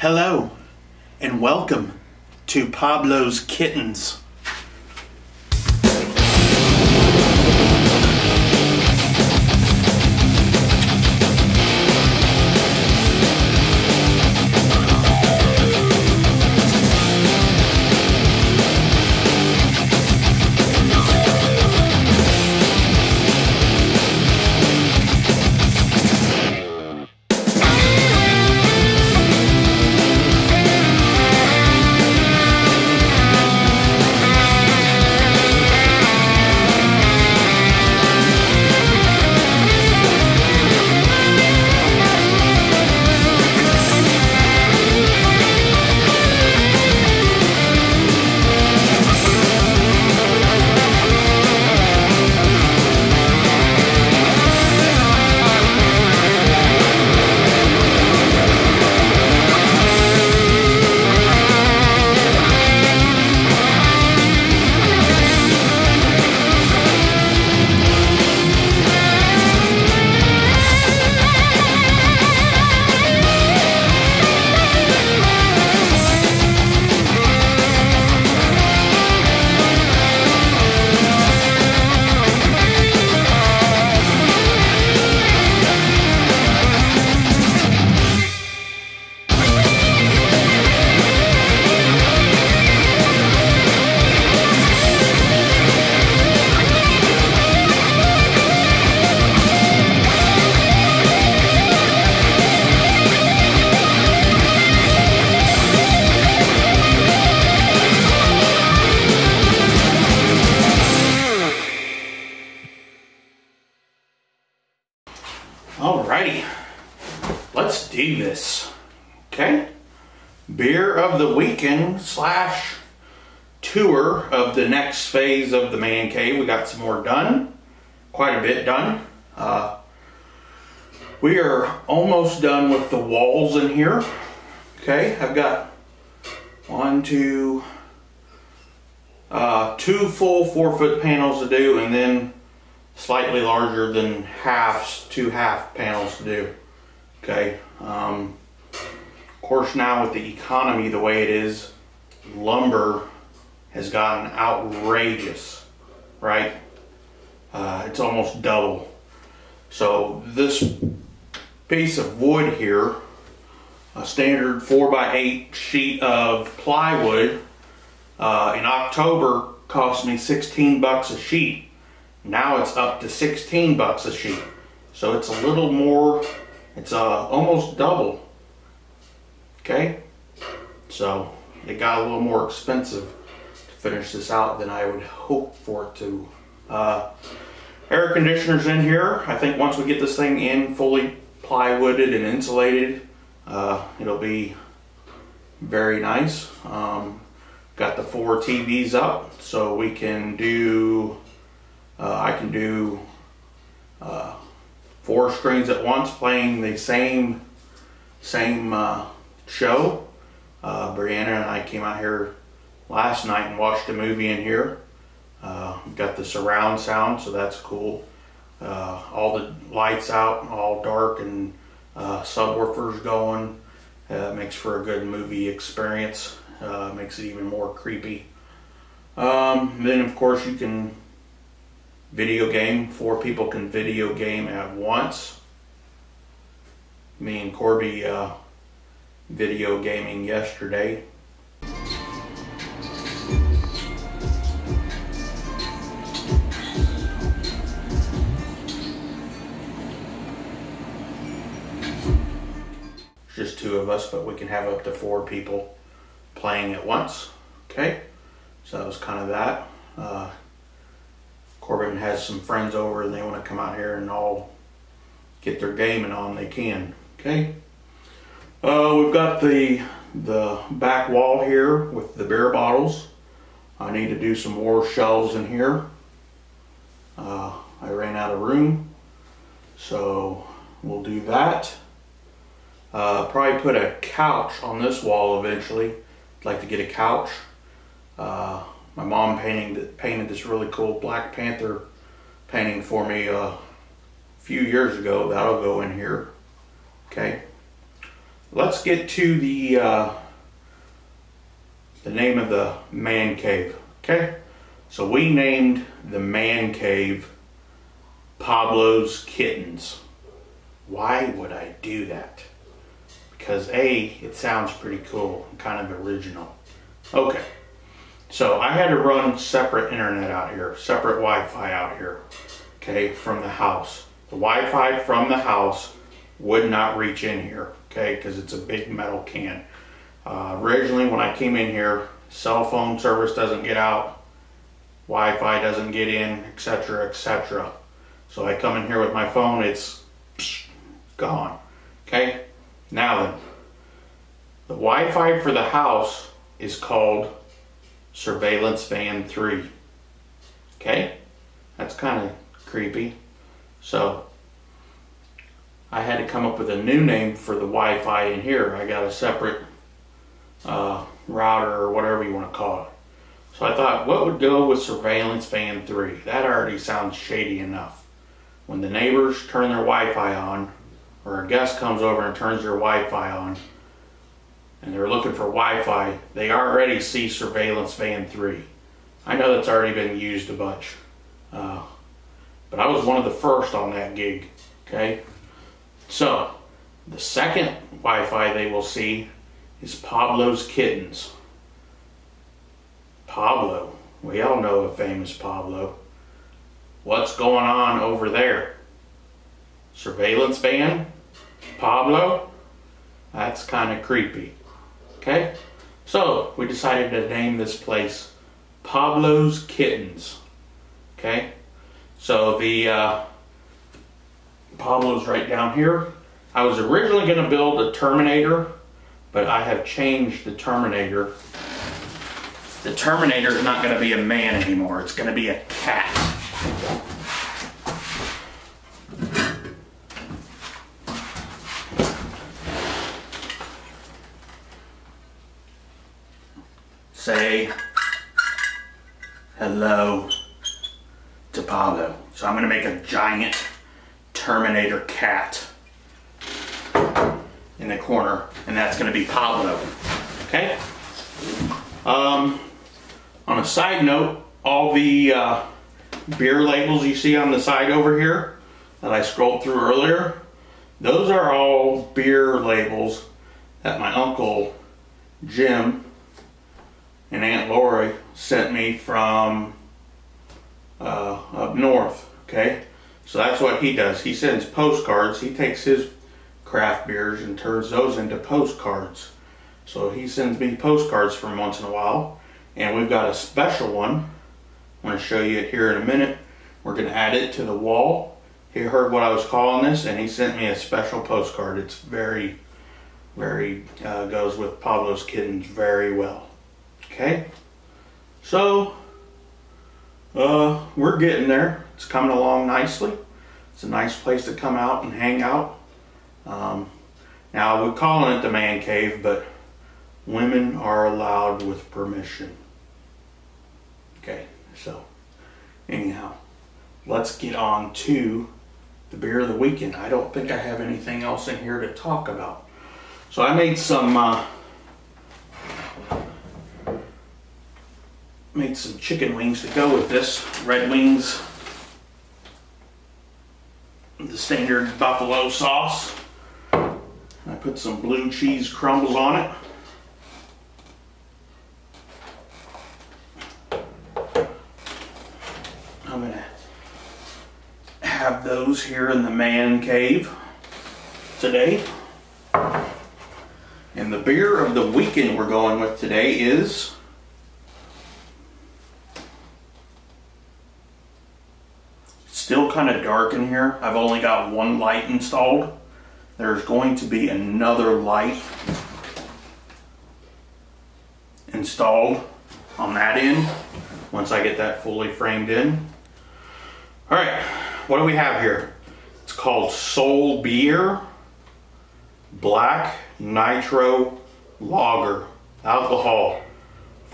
Hello, and welcome to Pablo's Kittens. This. Okay, beer of the weekend slash tour of the next phase of the man cave. We got some more done, quite a bit done. Uh, we are almost done with the walls in here. Okay, I've got one, two, uh, two full four foot panels to do, and then slightly larger than halves, two half panels to do. Okay. Um, of course, now with the economy the way it is, lumber has gotten outrageous, right? Uh, it's almost double. So this piece of wood here, a standard 4x8 sheet of plywood, uh, in October cost me 16 bucks a sheet. Now it's up to 16 bucks a sheet. So it's a little more, it's uh, almost double. Okay? So it got a little more expensive to finish this out than I would hope for it to. Uh, air conditioners in here. I think once we get this thing in fully plywooded and insulated, uh, it'll be very nice. Um, got the four TVs up so we can do uh, I can do uh, four screens at once playing the same same uh, show. Uh, Brianna and I came out here last night and watched a movie in here. Uh, got the surround sound, so that's cool. Uh, all the lights out, all dark, and subwoofers going. makes for a good movie experience. makes it even more creepy. Um, then, of course, you can video game. Four people can video game at once. Me and Corby uh, video gaming yesterday. just two of us, but we can have up to four people playing at once. Okay, so that was kind of that. Uh, Corbin has some friends over and they want to come out here and all get their gaming on, they can. Okay. Uh, we've got the the back wall here with the beer bottles. I need to do some more shelves in here. Uh, I ran out of room, so we'll do that. Uh, probably put a couch on this wall eventually. I'd like to get a couch. Uh, my mom painting painted this really cool Black Panther painting for me a few years ago. That'll go in here. Okay. let's get to the uh, the name of the man cave. Okay, so we named the man cave Pablo's Kittens. Why would I do that? Because A, it sounds pretty cool, kind of original. Okay, so I had to run separate internet out here, separate Wi-Fi out here, okay, from the house. The Wi-Fi from the house would not reach in here, okay, because it's a big metal can. Uh, originally, when I came in here, cell phone service doesn't get out, Wi-Fi doesn't get in, etc., etc. So I come in here with my phone, it's gone. Okay, now then, the Wi-Fi for the house is called Surveillance Van 3. Okay, that's kind of creepy. So I had to come up with a new name for the Wi-Fi in here. I got a separate uh, router or whatever you want to call it. So I thought, what would go with Surveillance Van 3? That already sounds shady enough. When the neighbors turn their Wi-Fi on, or a guest comes over and turns their Wi-Fi on, and they're looking for Wi-Fi, they already see Surveillance Van 3. I know that's already been used a bunch. Uh, but I was one of the first on that gig, okay? So, the second Wi-Fi they will see is Pablo's Kittens. Pablo. We all know a famous Pablo. What's going on over there? Surveillance van? Pablo? That's kind of creepy. Okay? So, we decided to name this place Pablo's Kittens. Okay? So, the uh, Pablo's right down here. I was originally going to build a Terminator, but I have changed the Terminator. The Terminator is not going to be a man anymore. It's going to be a cat. Say hello to Pablo. So I'm going to make a giant Terminator cat in the corner, and that's going to be Pablo. Okay? Um, on a side note, all the uh, beer labels you see on the side over here that I scrolled through earlier, those are all beer labels that my uncle Jim and Aunt Lori sent me from uh, up north. Okay, so that's what he does. He sends postcards. He takes his craft beers and turns those into postcards. So he sends me postcards from once in a while. And we've got a special one. I'm going to show you it here in a minute. We're going to add it to the wall. He heard what I was calling this and he sent me a special postcard. It's very, very, uh, goes with Pablo's Kittens very well. Okay? So, uh, we're getting there. It's coming along nicely. It's a nice place to come out and hang out. Um, now, we're calling it the man cave, but women are allowed with permission. Okay, so anyhow, let's get on to the beer of the weekend. I don't think I have anything else in here to talk about. So I made some uh, made some chicken wings to go with this. Red wings, the standard buffalo sauce. I put some blue cheese crumbles on it. I'm gonna have those here in the man cave today. And the beer of the weekend we're going with today is kind of dark in here. I've only got one light installed. There's going to be another light installed on that end once I get that fully framed in. All right, what do we have here? It's called Soulbier Black Nitro Lager. Alcohol,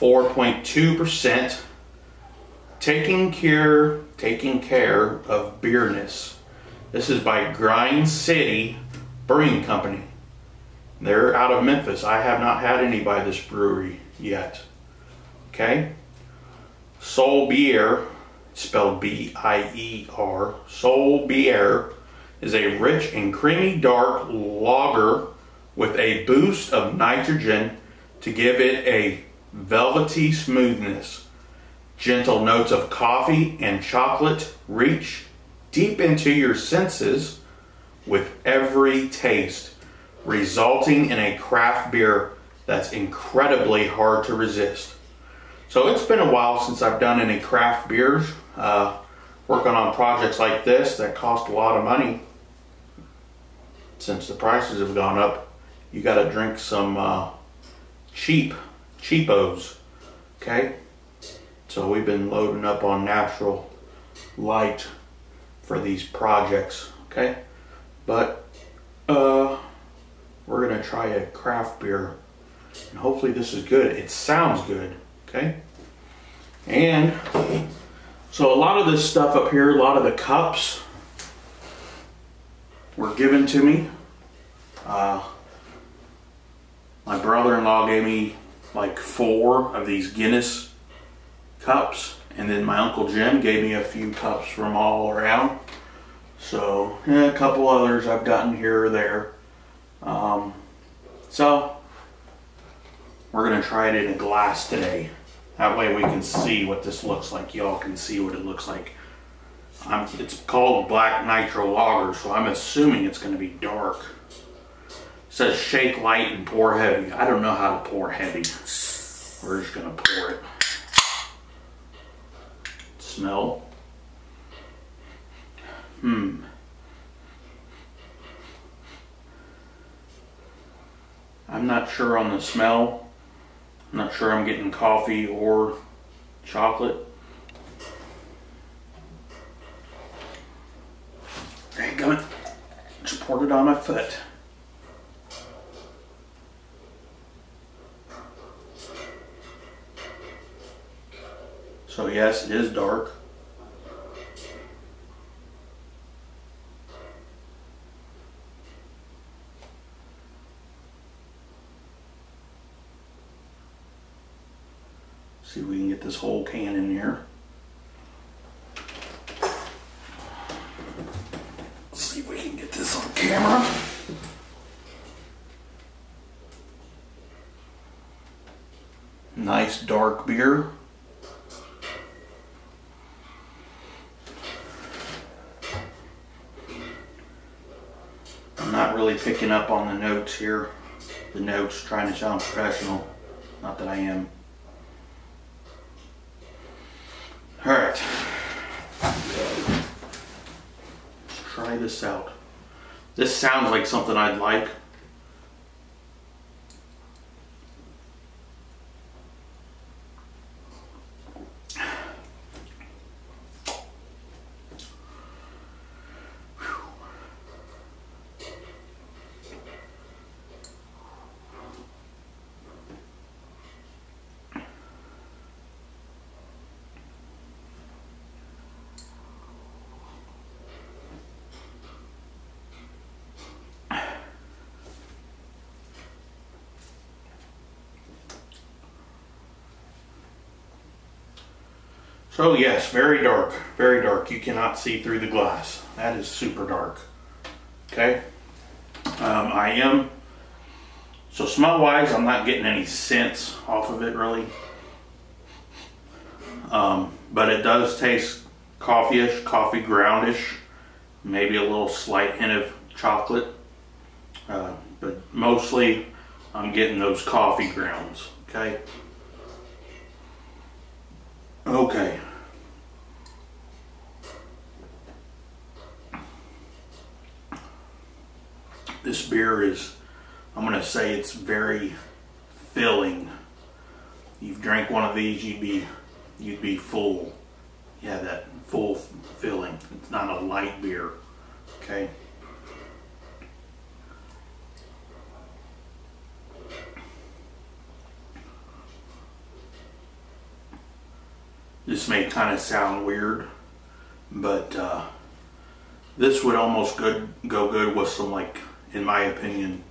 4.2%. Taking care, taking care of beerness. This is by Grind City Brewing Company They're out of Memphis. I have not had any by this brewery yet. Okay? Soulbier, spelled B I E R, Soul Bier is a rich and creamy dark lager with a boost of nitrogen to give it a velvety smoothness. Gentle notes of coffee and chocolate reach deep into your senses with every taste, resulting in a craft beer that's incredibly hard to resist. So it's been a while since I've done any craft beers. Uh, working on projects like this that cost a lot of money. Since the prices have gone up, you got to drink some uh, cheap, cheapos. Okay? So we've been loading up on natural light for these projects. Okay? But uh, we're to try a craft beer. And hopefully this is good. It sounds good. Okay? And so a lot of this stuff up here, a lot of the cups were given to me. Uh, my brother-in-law gave me like four of these Guinness cups and then my uncle Jim gave me a few cups from all around. So a couple others I've gotten here or there. Um, so we're gonna try it in a glass today. That way we can see what this looks like. Y'all can see what it looks like. I'm, it's called Black Nitro Lager, so I'm assuming it's going to be dark. It says shake light and pour heavy. I don't know how to pour heavy. We're just going to pour it. Smell. Hmm. I'm not sure on the smell. I'm not sure I'm getting coffee or chocolate. You go. Just poured it on my foot. So yes, it is dark. See if we can get this whole can in here. Let's see if we can get this on camera. Nice dark beer. I'm not really picking up on the notes here. The notes, trying to sound professional. Not that I am. All right. Let's try this out. This sounds like something I'd like. So yes, very dark, very dark. You cannot see through the glass. That is super dark. Okay. Um, I am, so smell wise, I'm not getting any scents off of it really. Um, but it does taste coffee-ish, coffee groundish, maybe a little slight hint of chocolate. Uh, but mostly I'm getting those coffee grounds, okay? Okay. This beer is, I'm going to say it's very filling. You've drank one of these, you'd be, you'd be full. Yeah, that full filling. It's not a light beer. Okay. This may kind of sound weird, but uh, this would almost good go good with some like, in my opinion,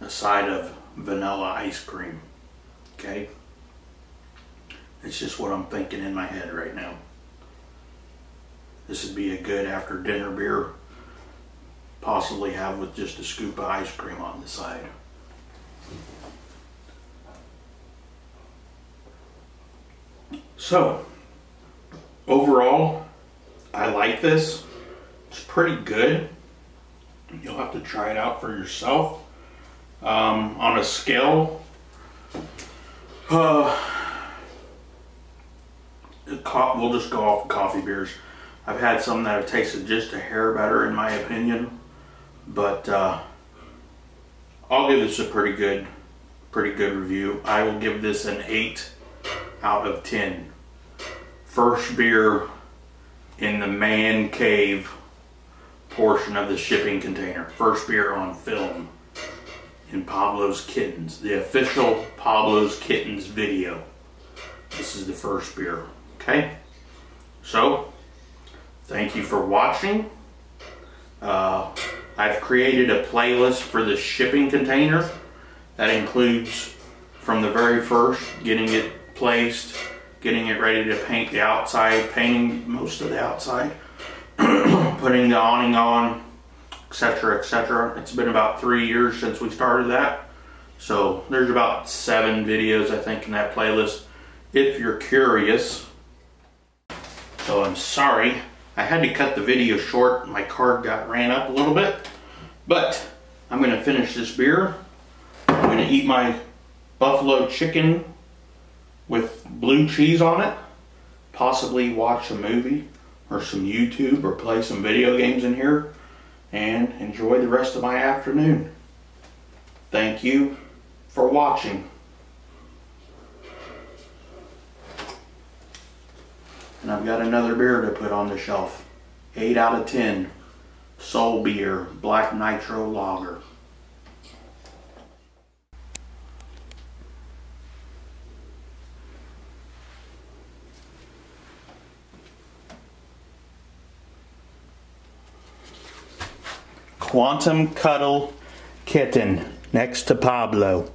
a side of vanilla ice cream. Okay? It's just what I'm thinking in my head right now. This would be a good after dinner beer. Possibly have with just a scoop of ice cream on the side. So, overall, I like this. It's pretty good. You'll have to try it out for yourself. Um, on a scale, uh, we'll just go off coffee beers. I've had some that have tasted just a hair better in my opinion, but uh, I'll give this a pretty good, pretty good review. I will give this an eight out of 10. First beer in the man cave portion of the shipping container. First beer on film in Pablo's Kittens, the official Pablo's Kittens video. This is the first beer, okay? So, thank you for watching. Uh, I've created a playlist for the shipping container that includes from the very first, getting it placed, getting it ready to paint the outside, painting most of the outside, putting the awning on, etc., etc. It's been about three years since we started that. So there's about seven videos, I think, in that playlist if you're curious. So I'm sorry, I had to cut the video short. My card got ran up a little bit, but I'm going to finish this beer. I'm going to eat my buffalo chicken with blue cheese on it, possibly watch a movie or some YouTube or play some video games in here and enjoy the rest of my afternoon. Thank you for watching. And I've got another beer to put on the shelf. 8 out of 10. Soulbier Black Nitro Lager. Quantum Cuddle Kitten next to Pablo.